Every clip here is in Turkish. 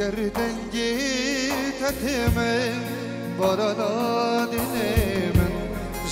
گردنگی تتمن برانا دلمن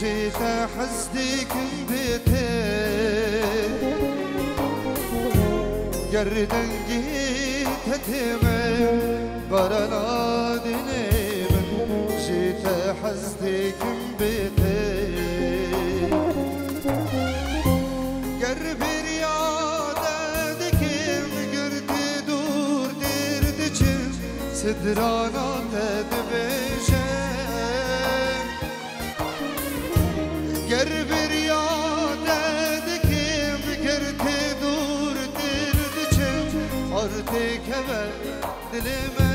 جيت حزدك بيتي گردنگی تتمن برانا دلمن جيت حزدك بيتي Ger Dur dirdi çim Artık hemen dilime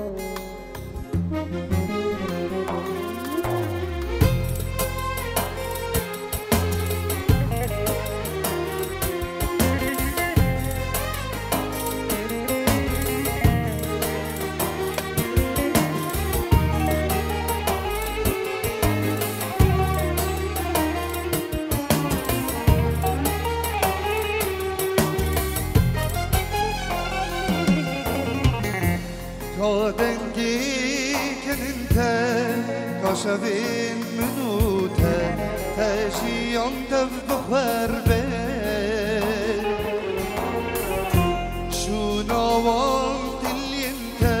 Kadengi keninte Kaşevin minute Tejiyan dev bixwer be Şunavan dilyinte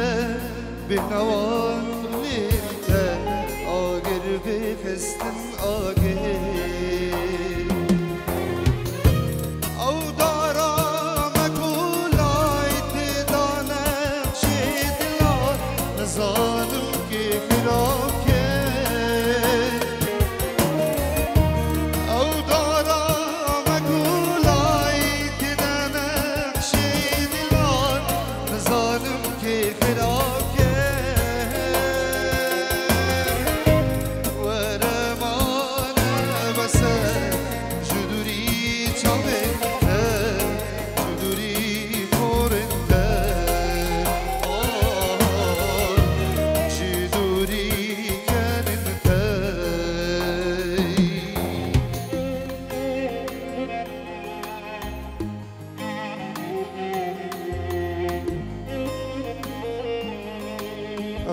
Binavan linte Agir bixistin agir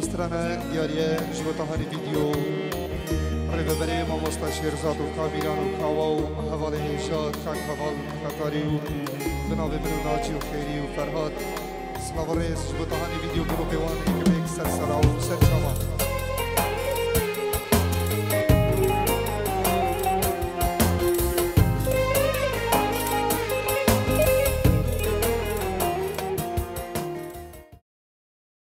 straně děje životohary video. Prevebereme mosta širzotu kabilanu kavou, havali šat, kak haval, kakariu, bnavi bnu načiu, keriu, farhat. Slavorez životohary video, krupivan, kmek, srsarau, srsarau.